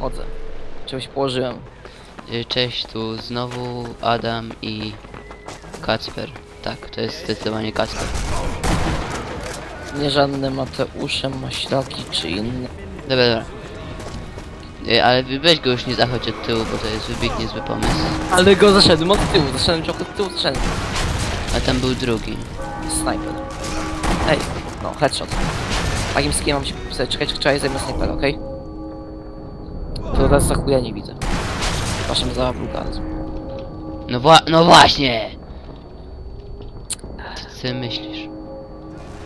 chodzę. Się położyłem. Y, Cześć, tu znowu Adam i Kacper. Tak, to jest zdecydowanie Kacper. Nie żadne Mateusze, Maślaki czy inne. Dobra, dobra. Y, Ale weź go już nie zachodź od tyłu, bo to jest wybitnie zły pomysł. Ale go zaszedłem od tyłu, zaszedłem trochę od tyłu, zaszedłem. A tam był drugi. Snajper. Ej, no, headshot. Takim skiem mam się popisać. Czekaj, czekaj, zajmę snajpera, okej? To teraz za chuja nie widzę. Przepraszam za wulgaryzm. No wła no właśnie! Co ty myślisz?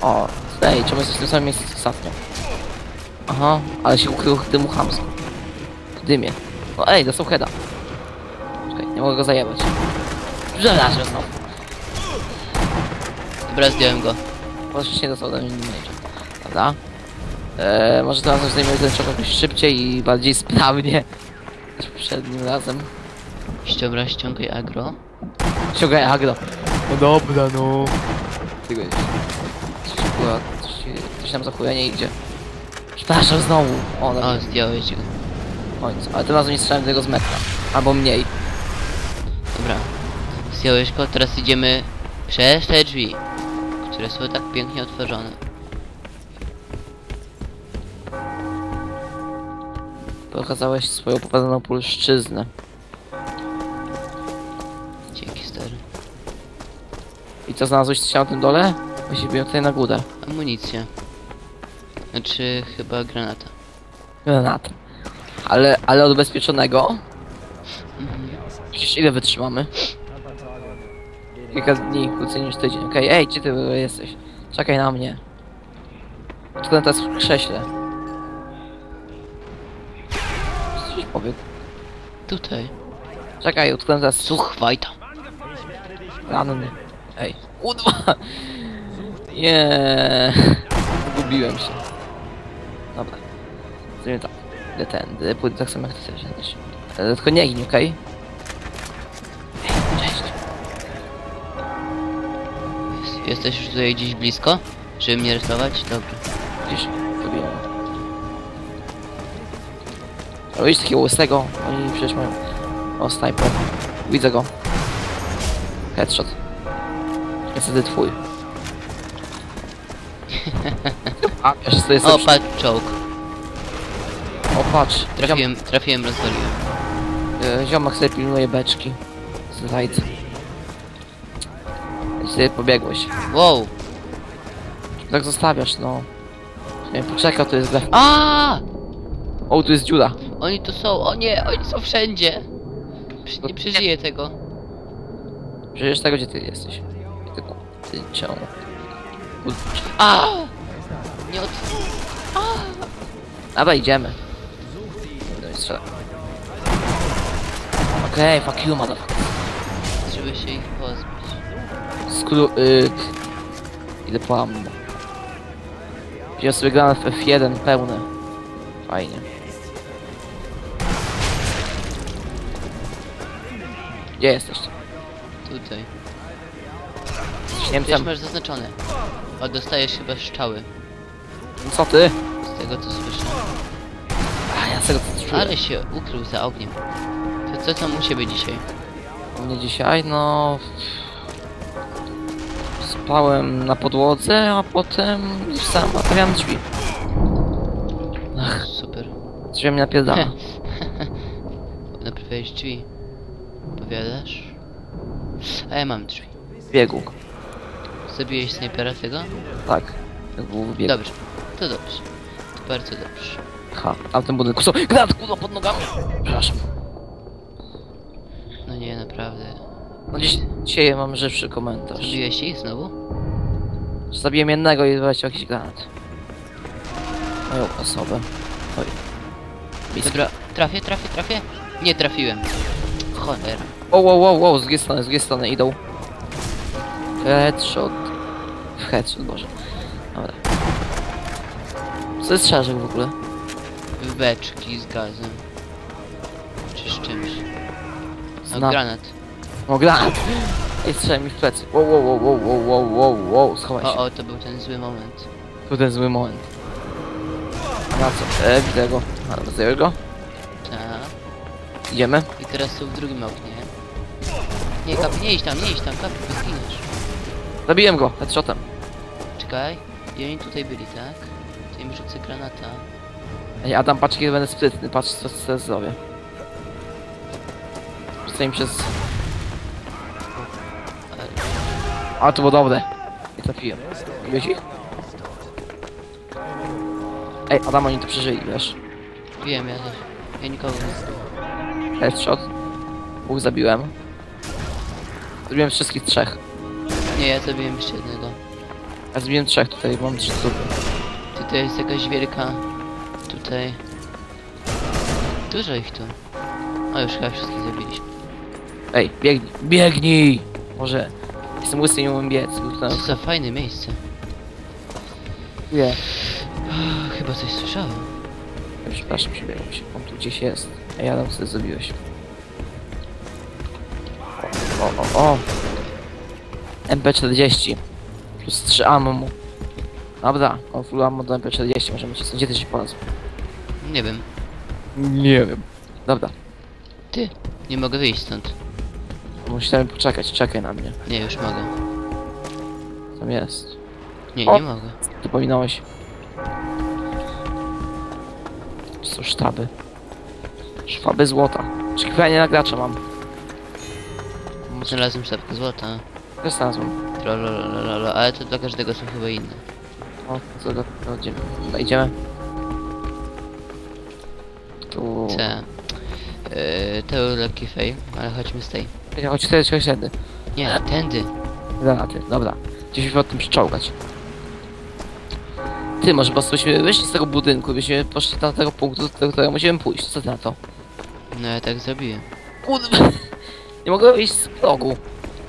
O, ej, czemu jesteś w tym samym miejscu co ostatnio? Aha, ale się ukrył w dymu chamsko. W dymie. No ej, dostał heada. Czekaj, nie mogę go zajebać. Żelaże znowu. Dobra, zdjąłem go. Może nie dostał do mnie mniejsze. Dobra. Eee, może teraz już zajmę ten czok jakoś szybciej i bardziej sprawnie. Niż poprzednim razem. Ściąga, ściągaj agro. Ściągaj agro. No dobra, no. Tego jest. Coś, coś, coś nam za nie idzie. Przepraszam znowu. O, no. O, zdjąłeś go. końcu. Ale tym razem nie strzelałem tego z metra. Albo mniej. Dobra. Zdjąłeś go, teraz idziemy przez te drzwi, które są tak pięknie otworzone. Pokazałeś swoją popadaną polszczyznę. Dzięki stary. I co znalazłeś coś na tym dole? Właściwie tutaj na górę. Amunicja. Znaczy chyba granata. Granat. Ale, ale od bezpieczonego? Mhm. Przecież ile wytrzymamy? Kilka dni, krócej niż tydzień. Okej, ej, gdzie ty jesteś? Czekaj na mnie. Tylko teraz w krześle. Tutaj. Czekaj, utknę teraz Suchwajta. ranny. Ej, kurwa! Nie. Zgubiłem się. Dobra. Zrobimy tak. Idę tędy, pójdę tak samo jak ty też. E, Tylko nie gin, okej? Ej, cześć. Jest, jesteś już tutaj gdzieś blisko? Żeby mnie rysować? Dobra. Widzisz? Zrobiłem. Ale widzisz takiego łysego? Oni przecież mają... O, sniper. Widzę go. Headshot. Niestety twój. A, jest O, patrz, czołg. o, patrz. Trafiłem, trafiłem, rozwaliłem. e, ziomek sobie pilnuje beczki. I sobie pobiegłeś. Wow! Tak zostawiasz, no. Nie, poczekaj, to jest. A! O, tu jest dziura. Oni tu są, o nie, oni są wszędzie! Przy, nie przeżyję tego. Przecież tego, gdzie ty jesteś. Ty, ty? Kurczę. A! Nie od... Dobra, idziemy. No i strzelam. Okej, fuck you, motherfucker. Żeby się ich pozbyć. Skru... Y... Idę po ammo. Wziąłem sobie w F1 pełny. Fajnie. Gdzie jesteś? Tutaj. Jesteś Wiesz, Niemcem? masz zaznaczone. O, dostajesz chyba strzały. Co ty? Z tego co słyszę. A, ja z tego co czuję. Ale się ukrył za ogniem. To co tam u ciebie dzisiaj? U mnie dzisiaj, no... Spałem na podłodze, a potem sam naprawiam drzwi. Ach, Super. drzwi mnie napierdala. Naprawiałeś drzwi. Powiadasz? A ja mam drzwi. Biegu. Zabiłeś snajpera tego? Tak. Był w biegu. Dobrze. To dobrze. To bardzo dobrze. Ha, a w tym budynku są... Granat, kurwa, pod nogami! Przepraszam. No nie, naprawdę. No dziś, dzisiaj mam żywszy komentarz. Zabiłeś ich znowu? Zabiłem jednego i wyleciał jakiś granat. Moją osobę. Oj. Blisko. Dobra, trafię, trafię, trafię? Nie trafiłem. Cholera. Wow, wow, wow, wow, z drugiej strony, z drugiej strony idą. Headshot. Headshot, boże. Dobra. Co jest szerzek w ogóle? Beczki z gazem. Czy z czymś. No Zna- granat. O, granat! Ej, strzelaj mi w plecy. Wow, wow, wow, wow, wow, wow, wow, wow, schowaj się. O, o, to był ten zły moment. Tu ten zły moment. A na co? E, widzę go. A, go? Tak. Idziemy? I teraz są w drugim oknie. Nie, Kapi, nie idź tam, nie idź tam, Kapi, bo zginiesz. Zabiłem go, headshotem. Czekaj. I oni tutaj byli, tak? To im rzucę granata. Ej, Adam, patrz kiedy będę sprytny, patrz co, co zrobię. Rzucę im przez... A, to było dobre. Nie trafiłem. Wiesz ich? Ej, Adam, oni to przeżyli, wiesz? Wiem, ja też. Ja nikogo nie zabiłem. Headshot. Dwóch zabiłem. Zabiłem wszystkich trzech. Nie, ja zabiłem jeszcze jednego. Ja zabiłem trzech tutaj, mam trzy trupy. Tutaj jest jakaś wielka... Tutaj... Dużo ich tu. O, już chyba wszystkich zabiliśmy. Ej, biegnij, biegnij! Może... Jestem łysy i nie umiem biec. bo to- Co za fajne miejsce. Nie. Chyba coś słyszałem. Przepraszam, przebiegam się. On tu gdzieś jest. Ej, Adam, co ty zrobiłeś? O, o, o, o. MP40. Plus 3 ammo mu. Dobra, on full ammo do MP40, możemy się... Gdzie ty się polazł? Nie wiem. Nie wiem. Dobra, Ty! Nie mogę wyjść stąd. musiałem poczekać, czekaj na mnie. Nie, już mogę. Tam jest. Nie, O! nie mogę. Ty pominąłeś. To są sztaby. Szwaby złota. Oczekiwanie na gracza mam. Znalazłem sztabkę złota. Też znalazłem. Trololololo, ale to dla każdego są chyba inne. O, co do... no, idziemy. Dobra, idziemy. Tu... C. Yy, to był lekki fail, ale chodźmy z tej. Ja Chodź wtedy, chodź wtedy. Nie, tędy. Granaty, dobra. Gdzieś się o tym przyczołgać. Ty, może po prostu byśmy wyszli z tego budynku i byśmy poszli do tego punktu, do którego musimy pójść. Co ty na to? No ja tak zrobiłem. Kurwa! Nie mogę wyjść z progu.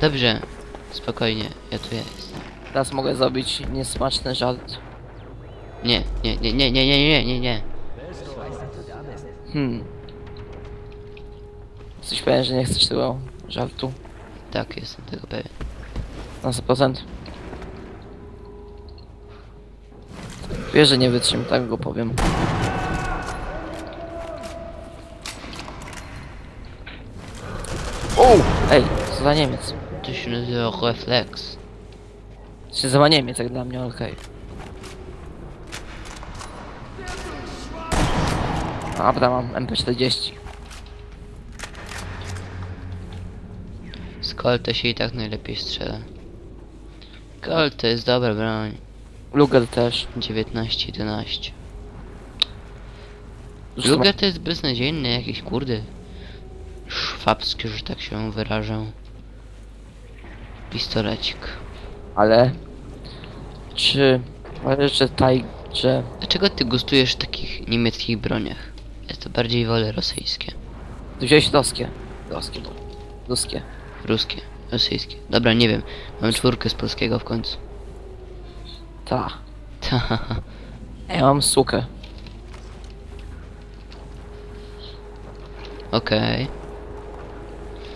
Dobrze. Spokojnie, ja tu jestem. Teraz mogę zrobić niesmaczny żart. Nie, nie, nie, nie, nie, nie, nie, nie, nie. Hmm. Jesteś pewien, że nie chcesz tego żartu? Tak, jestem tego pewien. Na 100%? Wiesz, że nie wytrzymam, tak go powiem. O! Za Niemiec? To się nazywa refleks. Czy za Niemiec, jak dla mnie, okej. Dobra, mam MP40. Z Colta się i tak najlepiej strzela. Colt to jest dobra broń. Luger też. 19-11. Już Luger to jest beznadziejny, jakiś kurde. Szwabski, że tak się wyrażę. Pistolecik. Ale... Czy... Ale że taj... że... Dlaczego ty gustujesz w takich niemieckich broniach? Ja to bardziej wolę rosyjskie. Ty wziąłeś ruskie. Ruskie. Ruskie. Ruskie, rosyjskie. Dobra, nie wiem. Mam czwórkę z polskiego w końcu. Ta. Ta. Ja mam sukę. Okej.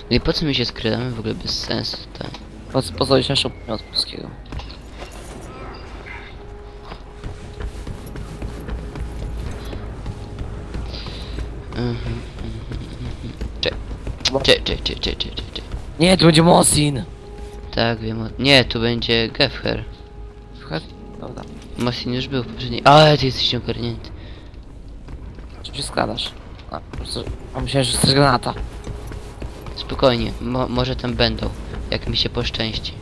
No I po co my się skrywamy w ogóle bez sensu tutaj? Po co pozwolić naszą od polskiego? Mhm, mhm, mhm. Cze, cze, cze, cze, cze, cze, cze, cze. Nie, to będzie Mosin! Tak, wiem o... Nie, tu będzie Gefher. Słuchaj? Dobra. Mosin już był w poprzedniej... Ale ty jesteś ogarnięty. Czym się składasz? A. A myślałem, że chcesz granata. Spokojnie, mo może tam będą. Jak mi się poszczęści.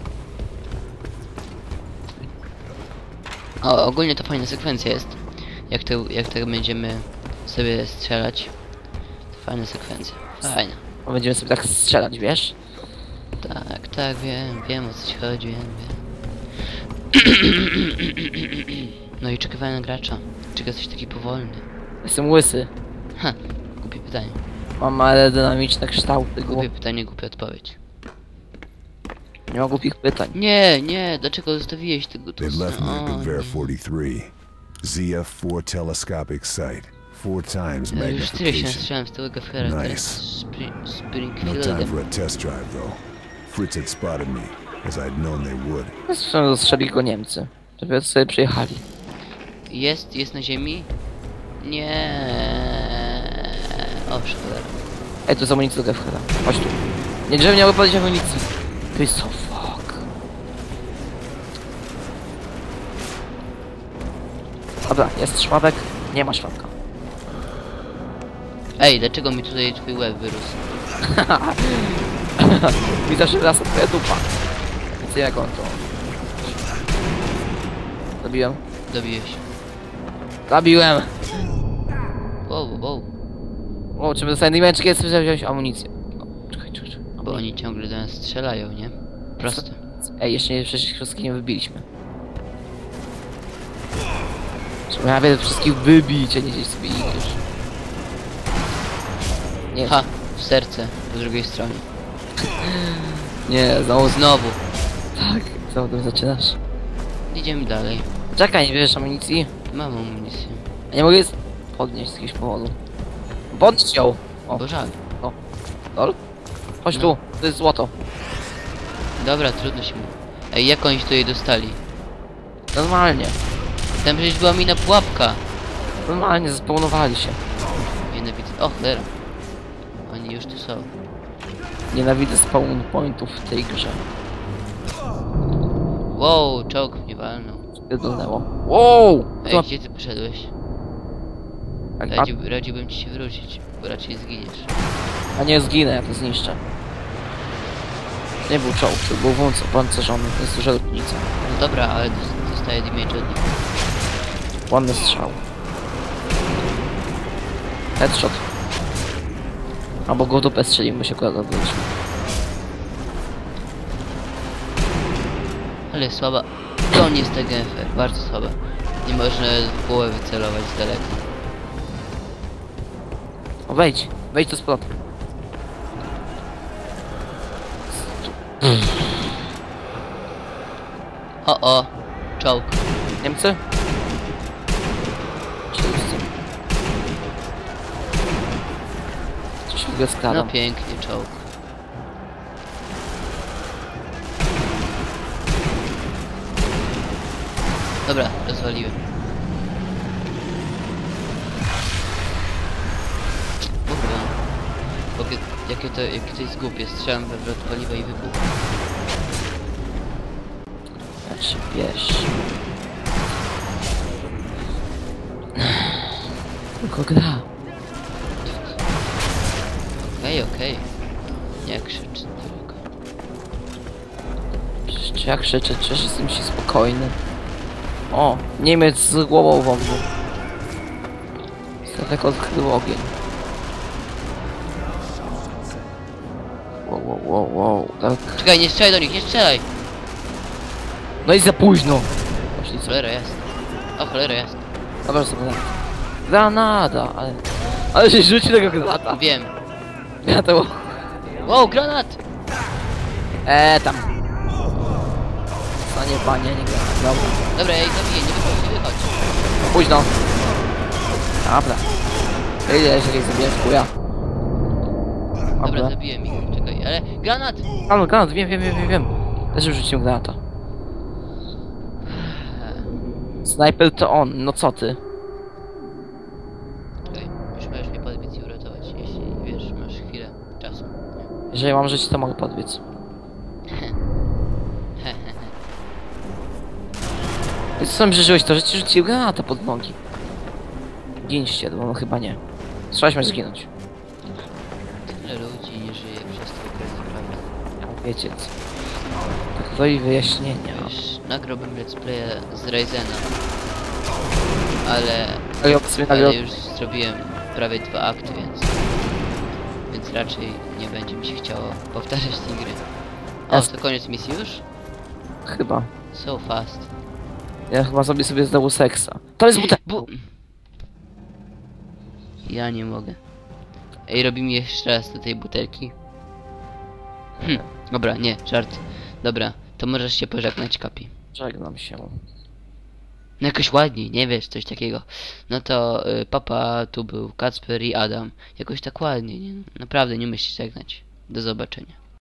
O, ogólnie to fajna sekwencja jest. Jak to, jak tak będziemy sobie strzelać. To fajna sekwencja. Fajna. Będziemy sobie tak strzelać, wiesz? Tak, tak, wiem, wiem o co ci chodzi, wiem, wiem. No i czekałem na gracza. Czego jesteś taki powolny? Jestem łysy. Ha, głupie pytanie. Mam aerodynamiczne kształty. Głupie pytanie, głupia odpowiedź. Nie ma głupich pytań. Nie, nie, dlaczego zostawiłeś tego tu? They left me at O, nie. 43. ZF-4 telescopic sight. Four times Ja już tyle się magnification. Nice. No time for a test drive, though. Fritz had spotted me, as I'd known they would. Zresztą zastrzeli go Niemcy. Dopiero sobie przyjechali. Jest, jest na ziemi? Nie. szkoda. Ej, tu jest amunicja do Gefhera. Chodź tu. Nie, żebym miał podejść amunicji. Jest so fuck. Dobra, jest szwabek. Nie ma szwabka. Ej, dlaczego mi tutaj twój łeb wyrósł? Mi zawsze wraca twoja dupa. Więc jak on to... Zabiłem. Dobiłeś. Zabiłem! Wow, wow, O, czy dostaję męczki, jest żeby wziąć amunicję. O, czekaj, czekaj, czekaj. Bo oni ciągle do nas strzelają, nie? Proste. Ej, jeszcze nie, przecież wszystkich nie wybiliśmy. Trzeba nawet wszystkich wybić, a nie gdzieś sobie idziesz. Nie, Ha, w serce, po drugiej stronie. nie, znowu, Znowu. tak, znowu zaczynasz. Idziemy dalej. Czekaj, nie bierzesz amunicji? Mam amunicję. Ja nie mogę jest podnieść z jakiegoś powodu. Podnieść ją! O, Bo żal. lol. Chodź tu, to jest złoto. Dobra, trudno się mówi. Ej, jak oni się tutaj dostali? Normalnie, Tam przecież była mina pułapka. normalnie zaspawnowali się. Nienawidzę. O, cholera. Oni już tu są. Nienawidzę spawn pointów w tej grze. Wow, czołg mnie walnął. Wow! Ej, Co? gdzie ty poszedłeś? Radzi, radziłbym ci się wrócić, bo raczej zginiesz. A nie zginę, ja to zniszczę. Nie był czołg, to był wąc opancerzony, to jest duża różnica. No dobra, ale dos- dostaję damage od nich. Ładny strzał. Headshot. Albo go dupę strzelimy, się akurat odbyliśmy. Ale słaba. To nie jest ta GFR, bardzo słaba. Nie można w głowę wycelować z daleka. O, wejdź, wejdź tu z O, o, czołg. Niemcy? Coś w ogóle No skradam. pięknie, czołg. Dobra, rozwaliłem. Jakie, jakie, to, jakie to jest głupie. Strzelam we wrot paliwa i wybuch. Się wiesz. Tylko gra. Okej, okej. Nie krzycz tylko. Przecież czy jak krzyczę, przecież jestem się spokojny. O, Niemiec z głową w ogniu. Statek odkrył ogień. Wow, wow. Tak. Czekaj, nie strzelaj do nich, nie strzelaj! No i za późno. Poszli co? Cholera jest. O, cholera jest. Dobra, sobie granat. Granada, ale... Ale się rzuci tego granata. Wiem. Ja to... Wow, granat! Eee, tam. Stanie panie, nie granat. Dobra. Dobra, ej, zabiję, nie wychodź, nie wychodź. Późno. Dobra. Ile jeżeli zabijesz chuja. Dobra, czekaj, ale... Granat! Ale granat, wiem, wiem, wiem, wiem. Też rzuciłem granata. Snajper to on, no co ty? Czekaj, już możesz mnie podbiec i uratować, jeśli, wiesz, masz chwilę czasu. Jeżeli mam życie, to mogę podbiec. Ty sam przeżyłeś to, że ci rzucił granata pod nogi. Ginście, bo no chyba nie. Trzeba masz zginąć. Tyle ludzi nie żyje Wiecie co. Tak woli wyjaśnienia. Wiesz, nagrałbym let's playa z Ryzena. Ale... Ale ja. Ale już zrobiłem prawie dwa akty, więc... Więc raczej nie będzie mi się chciało powtarzać tej gry. O, to koniec misji już? Chyba. So fast. Ja chyba sobie sobie zdało seksa. To jest butelka. Bu... Ja nie mogę. Ej, robimy jeszcze raz do tej butelki. Hm, dobra, nie, żart. Dobra, to możesz się pożegnać, Kapi. Żegnam się. No jakoś ładniej, nie wiesz, coś takiego. No to y, papa, tu był Kacper i Adam. Jakoś tak ładnie, nie? Naprawdę nie myślisz żegnać. Do zobaczenia.